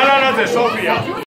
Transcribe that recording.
ანანაძე სოფია.